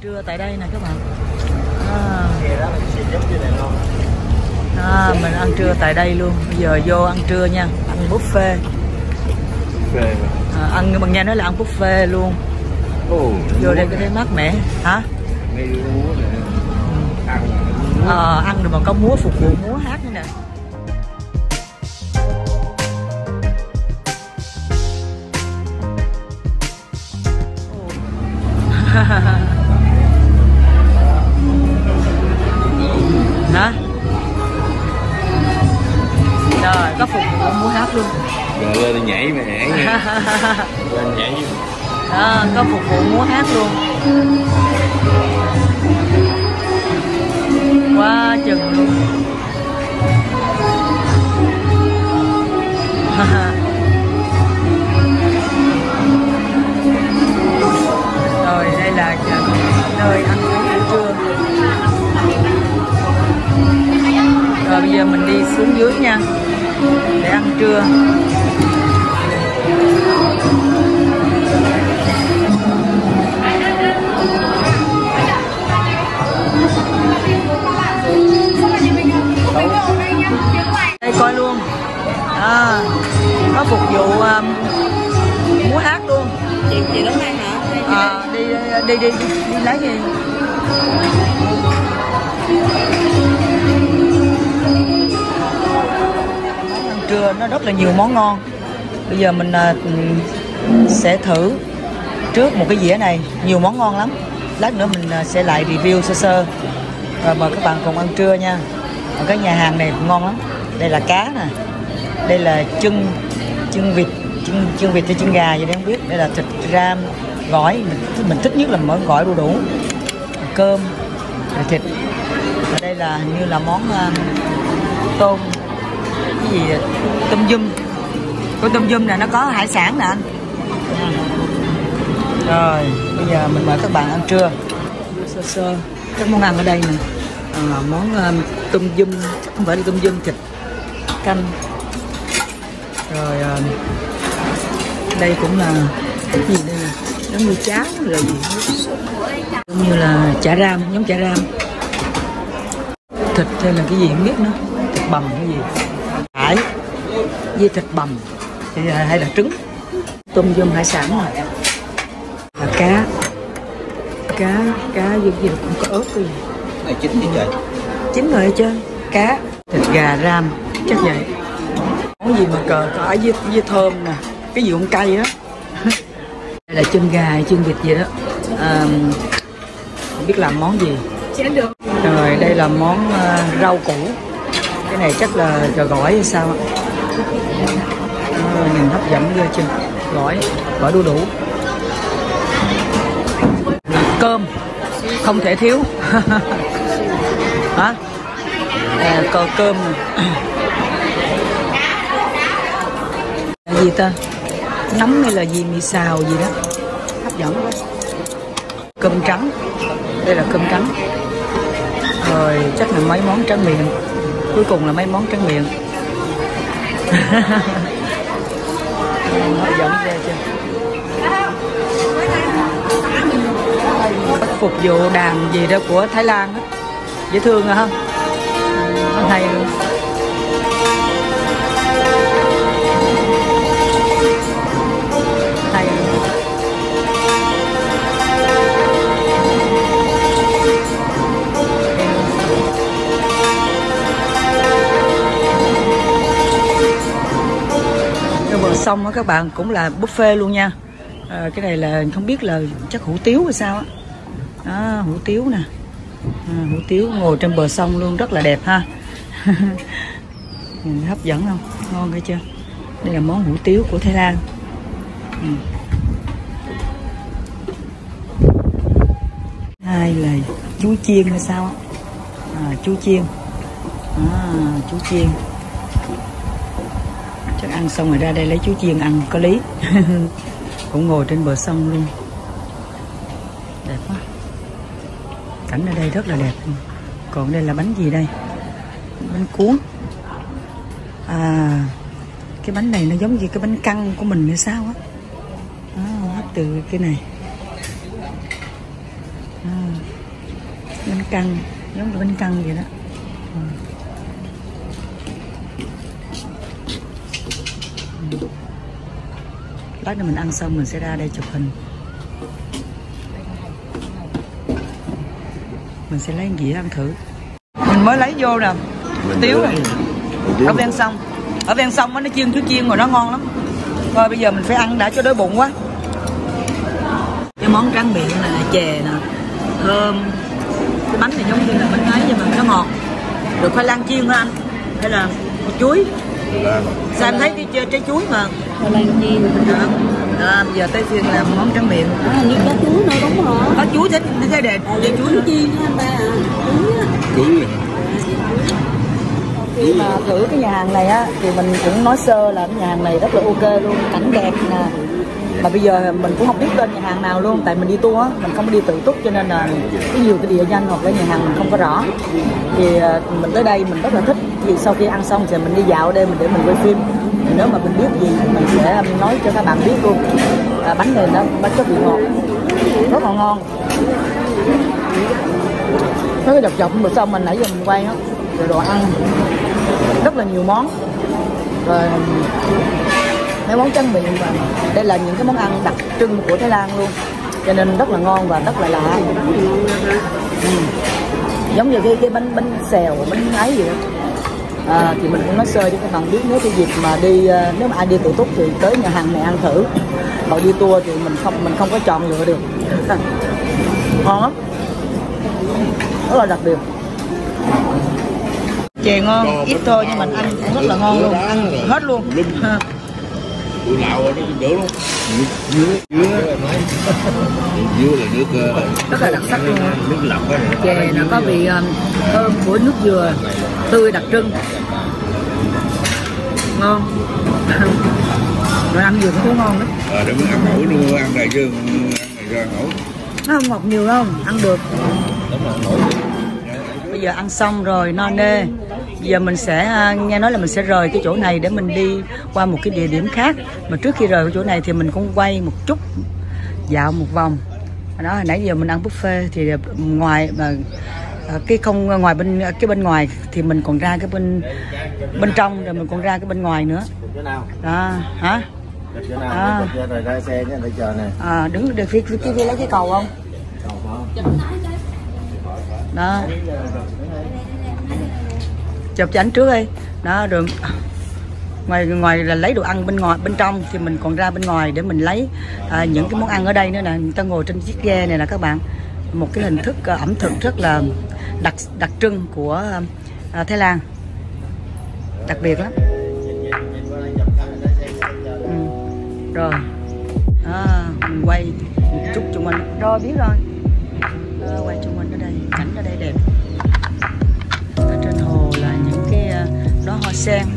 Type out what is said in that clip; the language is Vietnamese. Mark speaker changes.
Speaker 1: trưa tại đây nè các bạn. À, à, mình ăn trưa tại đây luôn. Bây giờ vô ăn trưa nha ăn buffet.
Speaker 2: Mà
Speaker 1: à, ăn bằng nghe nói là ăn buffet luôn. Vô đây có thấy mát mẻ hả?
Speaker 2: Nè. Ăn
Speaker 1: Ờ, rồi mà có múa phục vụ múa hát nữa nè. Hả xuống dưới nha. Để ăn trưa. Đây coi luôn. À, có phục vụ um, múa hát luôn.
Speaker 3: Chị chị lớn ăn hả?
Speaker 1: À, đi, đi đi đi đi lấy gì trưa nó rất là nhiều món ngon. Bây giờ mình à, sẽ thử trước một cái dĩa này nhiều món ngon lắm. Lát nữa mình à, sẽ lại review sơ sơ. Rồi mời các bạn cùng ăn trưa nha. Ở cái nhà hàng này cũng ngon lắm. Đây là cá nè. Đây là chân chân vịt chân chân vịt hay chân gà gì đấy không biết. Đây là thịt ram gỏi. Mình, mình thích nhất là món gỏi đu đủ. Cơm rồi thịt. Và đây là hình như là món uh, tôm gì tôm dum. Con tôm dum này nó có hải sản nè anh. Rồi bây giờ mình mời các bạn ăn trưa. Sơ sơ. Các món ăn ở đây nè. À, món um, tôm dum. Không phải là tôm dum thịt canh. Rồi um, đây cũng là cái gì đây nè? Giống như cháo là gì? Giống như là chả ram giống chả ram. Thịt hay là cái gì không biết nữa. Thịt bằm cái gì hải với thịt bằm hay là, hay là trứng. Tôm dum hải sản này là cá. Cá cá giống gì cũng có ớt cái gì
Speaker 2: Này chín thì trời.
Speaker 1: Chín rồi trơn cá thịt gà ram chắc vậy. Món gì mà cờ cõi với, với thơm nè. Cái gì cũng cay á. Đây là chân gà chân vịt gì đó. À, không biết làm món gì. Rồi đây là món uh, rau củ cái này chắc là gà gỏi hay sao ạ? À, nhìn hấp dẫn ghê chưa? Gỏi gỏi đu đủ. Cơm không thể thiếu. Hả? À, có cơm. Là gì ta? Nấm hay là gì? Mì xào gì đó. Hấp dẫn quá. Cơm trắng. Đây là cơm trắng. Rồi chắc là mấy món tráng miệng cuối cùng là mấy món tráng miệng. Hấp dẫn ra chưa phục vụ đàn gì đó của Thái Lan á. Dễ thương à không nó hay luôn. Xong á các bạn cũng là buffet luôn nha. À, cái này là không biết là chắc hủ tiếu hay sao á. À, hủ tiếu nè. À, hủ tiếu ngồi trên bờ sông luôn rất là đẹp ha. Nhìn ừ, hấp dẫn không? Ngon cái chưa? Đây là món hủ tiếu của Thái Lan. Ừ. hai là chuối chiên hay sao á? À, chuối chiên. À, chuối chiên chắc ăn xong rồi ra đây lấy chú chiên ăn có lý. Cũng ngồi trên bờ sông luôn. Đẹp quá. Cảnh ở đây rất là đẹp. Còn đây là bánh gì đây? Bánh cuốn. À cái bánh này nó giống như cái bánh căn của mình hay sao á? À, từ cái này. À, bánh căn. Giống như bánh căn vậy đó. À. lát nữa mình ăn xong mình sẽ ra đây chụp hình. Mình sẽ lấy dĩa ăn thử. Mình mới lấy vô nè. Tiếu này ở ven sông. Ở ven sông nó chiên chú chiên rồi nó ngon lắm. Thôi bây giờ mình phải ăn đã cho đói bụng quá. Cái món tráng miệng này là chè nè thơm. Cái bánh này giống như là bánh ấy nhưng mà nó ngọt. Được khoai lang chiên hả anh. Hay là chuối sao em thấy cái trái chuối mà.
Speaker 3: Khoai lang chiên
Speaker 1: đó. À, giờ tới phiên làm món tráng miệng.
Speaker 3: À, như có chuối nữa đúng không
Speaker 1: có chuối thích thế đẹp.
Speaker 3: À,
Speaker 1: trái chuối
Speaker 3: chiên ha ba? À chuối.
Speaker 2: rồi
Speaker 1: khi mà thử cái nhà hàng này á thì mình cũng nói sơ là cái nhà hàng này rất là ok luôn cảnh đẹp nè. Mà bây giờ mình cũng không biết tên nhà hàng nào luôn tại mình đi tour á mình không đi tự túc cho nên là có nhiều cái địa danh hoặc là nhà hàng mình không có rõ. Thì à, mình tới đây mình rất là thích vì sau khi ăn xong thì mình đi dạo đây mình để mình quay phim. Nếu mà mình biết gì mình sẽ nói cho các bạn biết luôn. À, bánh này nó bánh có vị ngọt rất là ngon. Nó cái dọc dọc bữa sau mình nãy giờ mình quay á rồi đồ ăn rất là nhiều món. Rồi mấy món tráng miệng và đây là những cái món ăn đặc trưng của Thái Lan luôn. Cho nên rất là ngon và rất là lạ. Ừ. giống như cái cái bánh bánh xèo bánh ấy vậy đó. À, thì mình cũng nói sơ cho các bạn biết nếu cái dịp mà đi à, nếu mà ai đi tự túc thì tới nhà hàng này ăn thử. Còn đi tour thì mình không mình không có chọn lựa được. Ngon lắm. Rất là đặc biệt chè ngon ít thôi nhưng mình ăn cũng rất là ngon luôn ăn hết luôn. Ha.
Speaker 2: Tụi lào nó đỡ luôn. Dứa Dứa. Dứa là nước ờ,
Speaker 1: rất là đặc sắc luôn.
Speaker 2: Nước lọc á.
Speaker 1: Chè nó có vị thơm của nước dừa tươi đặc trưng. Ngon. Rồi ăn dừa cũng ngon lắm.
Speaker 2: Ờ để mới ăn ổi luôn Ăn này chứ Ăn này ăn ổi
Speaker 1: nó không ngọt nhiều đâu ăn được bây giờ ăn xong rồi no nê. Giờ mình sẽ à, nghe nói là mình sẽ rời cái chỗ này để mình đi qua một cái địa điểm khác. Mà trước khi rời cái chỗ này thì mình cũng quay một chút dạo một vòng. Đó hồi nãy giờ mình ăn buffet thì ngoài mà à, cái không ngoài bên cái bên ngoài thì mình còn ra cái bên bên trong rồi mình còn ra cái bên ngoài nữa. Đó hả? À.
Speaker 2: Chỗ rồi ra xe nhé Để chờ nè.
Speaker 1: À, đứng được phía phía kia lấy cái cầu không đó. Chụp cho ảnh trước đi. Đó rồi ngoài ngoài là lấy đồ ăn bên ngoài bên trong thì mình còn ra bên ngoài để mình lấy à, những cái món ăn ở đây nữa nè. Người ta ngồi trên chiếc ghe này nè các bạn. Một cái hình thức à, ẩm thực rất là đặc đặc trưng của à, Thái Lan. Đặc biệt lắm. Ừ. rồi. À, mình quay một chút chung quanh rồi biết rồi. Cảnh